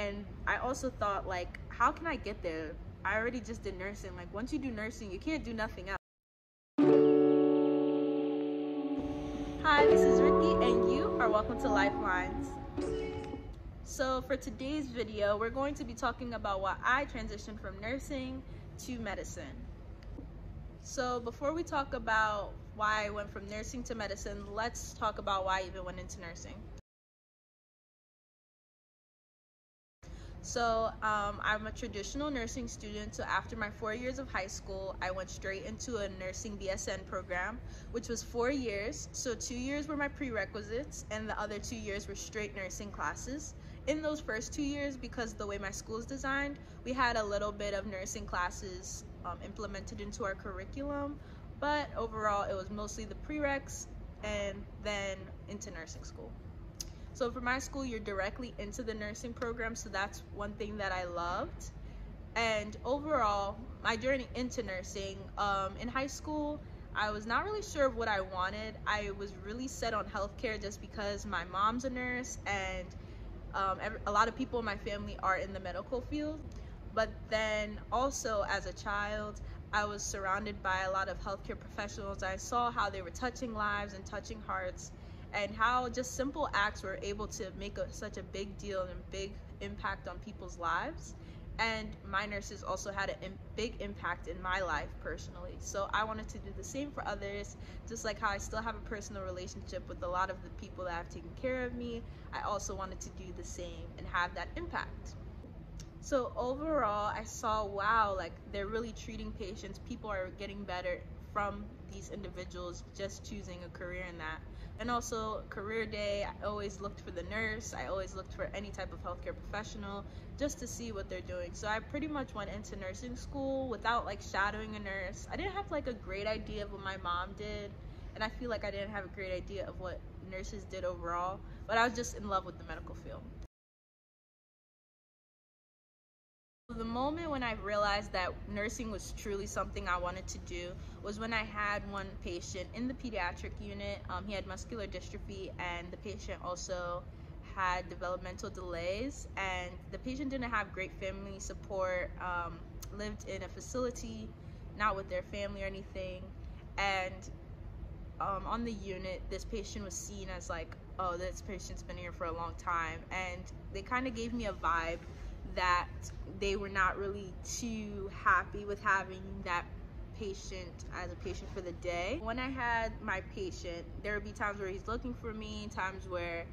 And I also thought like, how can I get there? I already just did nursing. Like once you do nursing, you can't do nothing else. Hi, this is Ricki and you are welcome to Lifelines. So for today's video, we're going to be talking about why I transitioned from nursing to medicine. So before we talk about why I went from nursing to medicine, let's talk about why I even went into nursing. So um, I'm a traditional nursing student. So after my four years of high school, I went straight into a nursing BSN program, which was four years. So two years were my prerequisites and the other two years were straight nursing classes. In those first two years, because the way my school is designed, we had a little bit of nursing classes um, implemented into our curriculum, but overall it was mostly the prereqs and then into nursing school. So for my school, you're directly into the nursing program, so that's one thing that I loved. And overall, my journey into nursing, um, in high school, I was not really sure of what I wanted. I was really set on healthcare just because my mom's a nurse and um, a lot of people in my family are in the medical field. But then also as a child, I was surrounded by a lot of healthcare professionals. I saw how they were touching lives and touching hearts and how just simple acts were able to make a, such a big deal and a big impact on people's lives. And my nurses also had a big impact in my life personally. So i wanted to do the same for others just like how i still have a personal relationship with a lot of the people that have taken care of me. I also wanted to do the same and have that impact. So overall i saw wow like they're really treating patients. People are getting better from these individuals just choosing a career in that. And also career day, I always looked for the nurse. I always looked for any type of healthcare professional just to see what they're doing. So I pretty much went into nursing school without like shadowing a nurse. I didn't have like a great idea of what my mom did. And I feel like I didn't have a great idea of what nurses did overall, but I was just in love with the medical field. The moment when I realized that nursing was truly something I wanted to do was when I had one patient in the pediatric unit. Um, he had muscular dystrophy and the patient also had developmental delays and the patient didn't have great family support, um, lived in a facility, not with their family or anything. And um, on the unit, this patient was seen as like, oh, this patient's been here for a long time. And they kind of gave me a vibe that they were not really too happy with having that patient as a patient for the day. When I had my patient, there would be times where he's looking for me, times where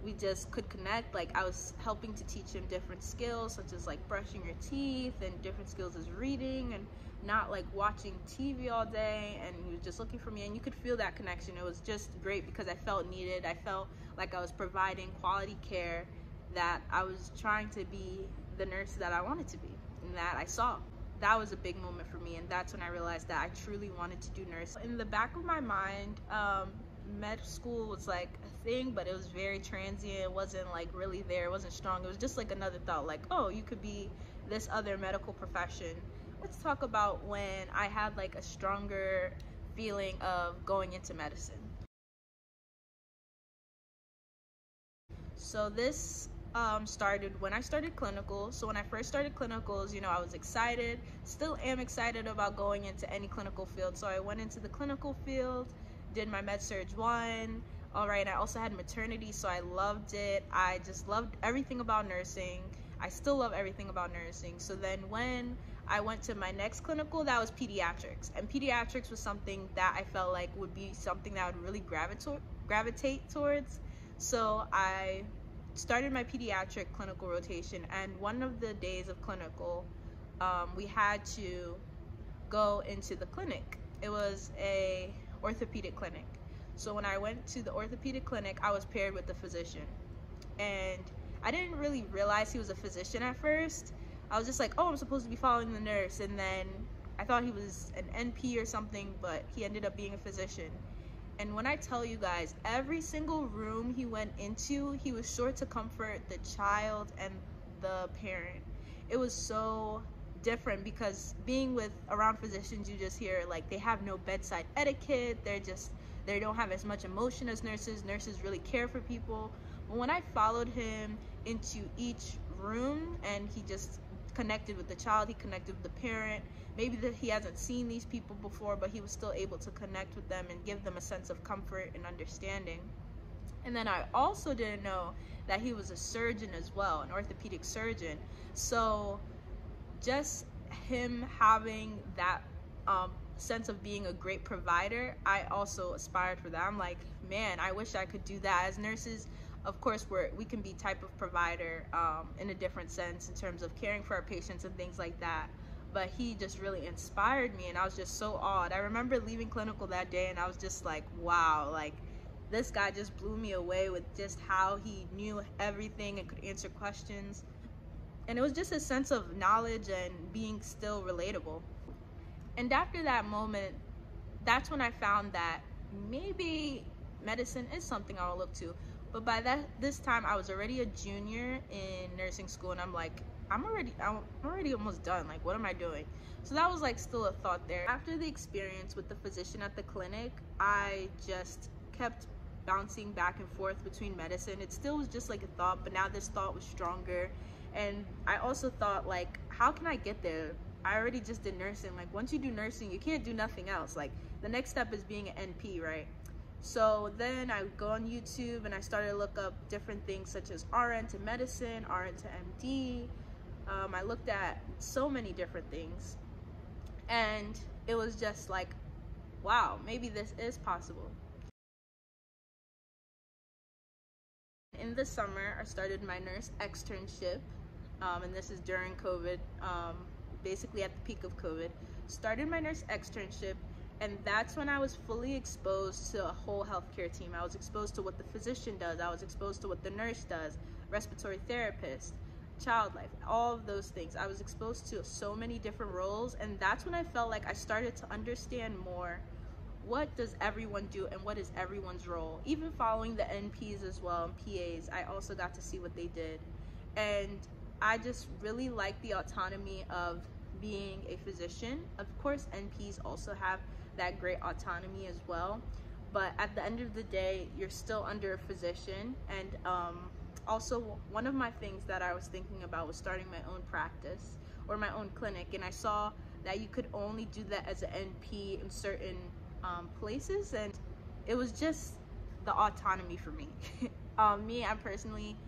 we just could connect. Like I was helping to teach him different skills, such as like brushing your teeth and different skills as reading and not like watching TV all day. And he was just looking for me and you could feel that connection. It was just great because I felt needed. I felt like I was providing quality care that I was trying to be the nurse that I wanted to be and that I saw. That was a big moment for me and that's when I realized that I truly wanted to do nurse. In the back of my mind, um, med school was like a thing, but it was very transient. It wasn't like really there. It wasn't strong. It was just like another thought like, oh, you could be this other medical profession. Let's talk about when I had like a stronger feeling of going into medicine. So this um, started when I started clinical. So when I first started clinicals, you know, I was excited, still am excited about going into any clinical field. So I went into the clinical field, did my med surg one. All right, I also had maternity, so I loved it. I just loved everything about nursing. I still love everything about nursing. So then when I went to my next clinical, that was pediatrics. And pediatrics was something that I felt like would be something that I would really gravitate gravitate towards. So I started my pediatric clinical rotation and one of the days of clinical um, we had to go into the clinic. It was a orthopedic clinic. So when I went to the orthopedic clinic I was paired with the physician. And I didn't really realize he was a physician at first. I was just like oh I'm supposed to be following the nurse. And then I thought he was an NP or something but he ended up being a physician and when I tell you guys, every single room he went into, he was sure to comfort the child and the parent. It was so different because being with around physicians, you just hear like they have no bedside etiquette. They're just, they don't have as much emotion as nurses. Nurses really care for people. But when I followed him into each room and he just connected with the child, he connected with the parent. Maybe that he hasn't seen these people before, but he was still able to connect with them and give them a sense of comfort and understanding. And then I also didn't know that he was a surgeon as well, an orthopedic surgeon. So just him having that um, sense of being a great provider, I also aspired for that. I'm like, man, I wish I could do that. As nurses, of course, we're, we can be type of provider um, in a different sense in terms of caring for our patients and things like that. But he just really inspired me, and I was just so awed. I remember leaving clinical that day, and I was just like, wow, like this guy just blew me away with just how he knew everything and could answer questions. And it was just a sense of knowledge and being still relatable. And after that moment, that's when I found that maybe medicine is something I'll look to. But by that this time, I was already a junior in nursing school, and I'm like, I'm already I'm already almost done. Like, what am I doing? So that was like still a thought there. After the experience with the physician at the clinic, I just kept bouncing back and forth between medicine. It still was just like a thought, but now this thought was stronger. And I also thought like, how can I get there? I already just did nursing. Like once you do nursing, you can't do nothing else. Like the next step is being an NP, right? So then I go on YouTube and I started to look up different things such as RN to medicine, RN to MD. Um, I looked at so many different things. And it was just like, wow, maybe this is possible. In the summer, I started my nurse externship, um, and this is during COVID, um, basically at the peak of COVID. Started my nurse externship and that's when I was fully exposed to a whole healthcare team. I was exposed to what the physician does, I was exposed to what the nurse does, respiratory therapist, child life, all of those things. I was exposed to so many different roles, and that's when I felt like I started to understand more what does everyone do and what is everyone's role. Even following the NPs as well and PAs, I also got to see what they did. And I just really like the autonomy of being a physician. Of course, NPs also have that great autonomy as well. But at the end of the day, you're still under a physician. And um, also, one of my things that I was thinking about was starting my own practice or my own clinic. And I saw that you could only do that as an NP in certain um, places. And it was just the autonomy for me. um, me, I'm personally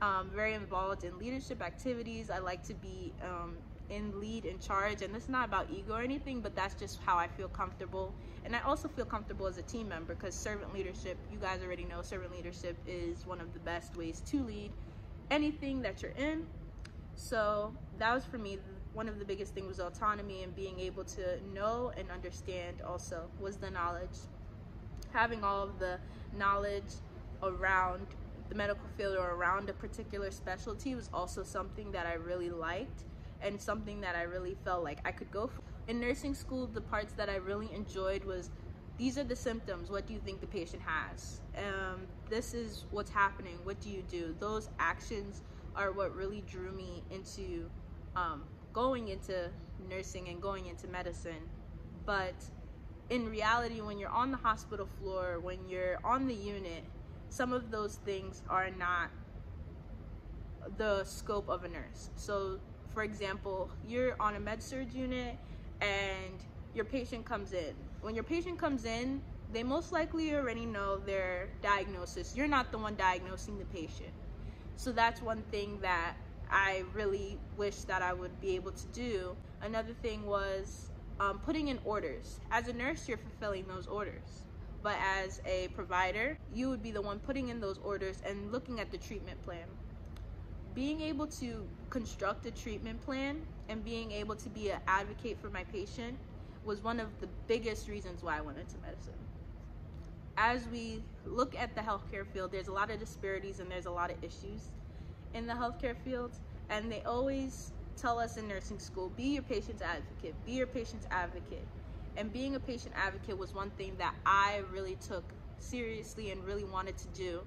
um, very involved in leadership activities. I like to be um, in lead in charge and is not about ego or anything but that's just how i feel comfortable. And i also feel comfortable as a team member because servant leadership you guys already know servant leadership is one of the best ways to lead anything that you're in. So that was for me one of the biggest things was autonomy and being able to know and understand also was the knowledge. Having all of the knowledge around the medical field or around a particular specialty was also something that I really liked and something that I really felt like I could go for. In nursing school, the parts that I really enjoyed was these are the symptoms. What do you think the patient has? Um, this is what's happening. What do you do? Those actions are what really drew me into um, going into nursing and going into medicine. But in reality, when you're on the hospital floor, when you're on the unit, some of those things are not the scope of a nurse. So for example, you're on a med surg unit and your patient comes in. When your patient comes in, they most likely already know their diagnosis. You're not the one diagnosing the patient. So that's one thing that I really wish that I would be able to do. Another thing was um, putting in orders. As a nurse, you're fulfilling those orders. But as a provider, you would be the one putting in those orders and looking at the treatment plan being able to construct a treatment plan and being able to be an advocate for my patient was one of the biggest reasons why I went into medicine. As we look at the healthcare field, there's a lot of disparities and there's a lot of issues in the healthcare field, and they always tell us in nursing school be your patient's advocate, be your patient's advocate. And being a patient advocate was one thing that I really took seriously and really wanted to do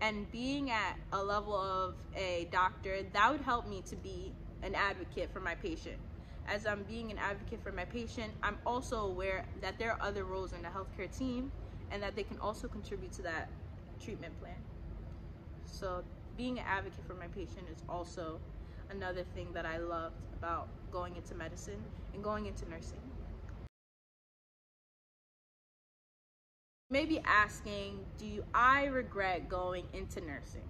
and being at a level of a doctor that would help me to be an advocate for my patient as i'm being an advocate for my patient i'm also aware that there are other roles in the healthcare team and that they can also contribute to that treatment plan so being an advocate for my patient is also another thing that I loved about going into medicine and going into nursing. Maybe asking, do I regret going into nursing?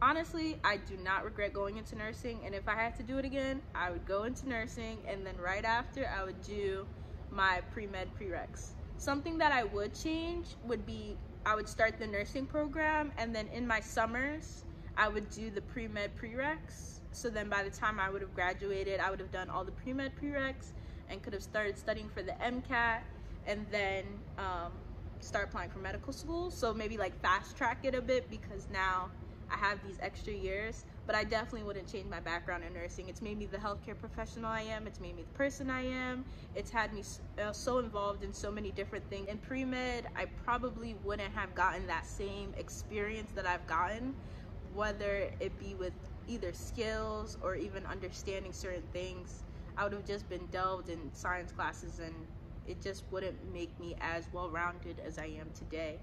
Honestly, I do not regret going into nursing, and if I had to do it again, I would go into nursing, and then right after, I would do my pre med prereqs. Something that I would change would be I would start the nursing program, and then in my summers, I would do the pre med prereqs. So then by the time I would have graduated, I would have done all the pre med prereqs and could have started studying for the MCAT and then um, start applying for medical school. So maybe like fast track it a bit because now I have these extra years, but I definitely wouldn't change my background in nursing. It's made me the healthcare professional I am. It's made me the person I am. It's had me uh, so involved in so many different things. In pre-med, I probably wouldn't have gotten that same experience that I've gotten, whether it be with either skills or even understanding certain things. I would have just been delved in science classes and it just wouldn't make me as well-rounded as I am today.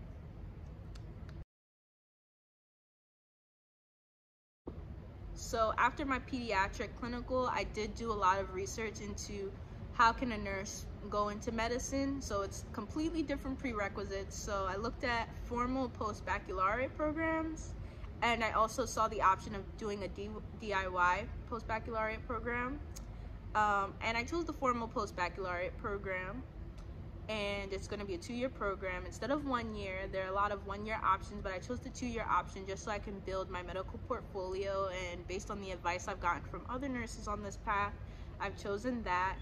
So after my pediatric clinical, I did do a lot of research into how can a nurse go into medicine. So it's completely different prerequisites. So I looked at formal post-baccalaureate programs and I also saw the option of doing a DIY post-baccalaureate program. Um, and I chose the formal post-baccalaureate program and it's going to be a two-year program. Instead of one year there are a lot of one-year options but i chose the two-year option just so i can build my medical portfolio and based on the advice i've gotten from other nurses on this path i've chosen that.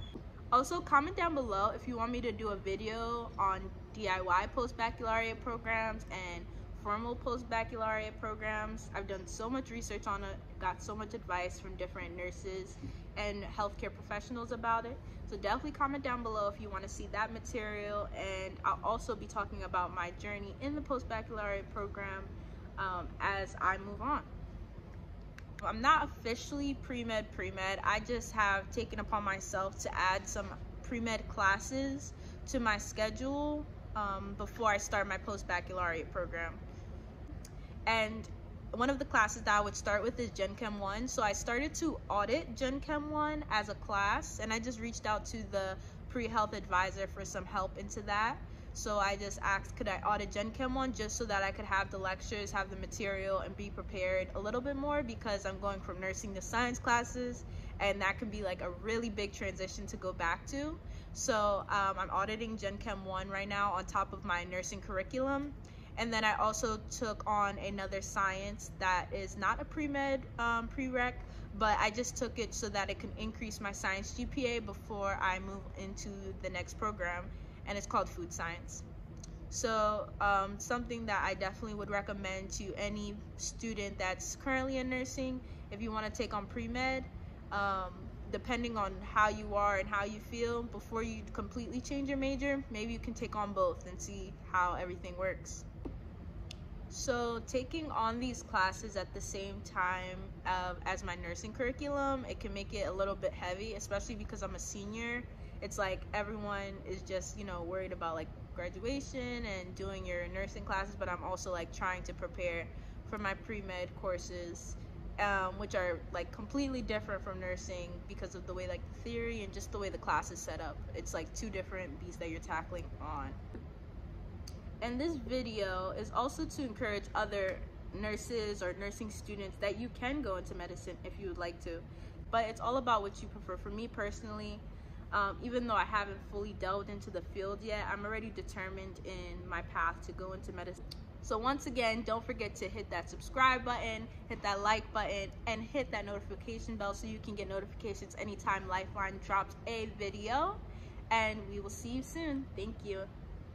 Also comment down below if you want me to do a video on diy post-baccalaureate programs and formal post-baccalaureate programs i've done so much research on it got so much advice from different nurses and healthcare professionals about it. So definitely comment down below if you want to see that material. And I'll also be talking about my journey in the post-baccalaureate program um, as I move on. I'm not officially pre-med pre-med. I just have taken upon myself to add some pre-med classes to my schedule um, before I start my post-baccalaureate program. And one of the classes that I would start with is Gen Chem 1. So I started to audit Gen Chem 1 as a class and I just reached out to the pre-health advisor for some help into that. So I just asked, could I audit Gen Chem 1 just so that I could have the lectures, have the material, and be prepared a little bit more because I'm going from nursing to science classes and that can be like a really big transition to go back to. So um, I'm auditing Gen Chem 1 right now on top of my nursing curriculum and then I also took on another science that is not a pre-med um, prereq, but I just took it so that it can increase my science GPA before I move into the next program, and it's called food science. So um, something that I definitely would recommend to any student that's currently in nursing, if you want to take on pre-med, um, depending on how you are and how you feel, before you completely change your major, maybe you can take on both and see how everything works. So taking on these classes at the same time uh, as my nursing curriculum, it can make it a little bit heavy, especially because I'm a senior. It's like everyone is just, you know, worried about like graduation and doing your nursing classes, but I'm also like trying to prepare for my pre-med courses, um, which are like completely different from nursing because of the way like the theory and just the way the class is set up. It's like two different beasts that you're tackling on. And this video is also to encourage other nurses or nursing students that you can go into medicine if you would like to. But it's all about what you prefer. For me personally, um, even though I haven't fully delved into the field yet, I'm already determined in my path to go into medicine. So once again, don't forget to hit that subscribe button, hit that like button, and hit that notification bell so you can get notifications anytime Lifeline drops a video. And we will see you soon. Thank you.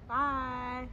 Bye.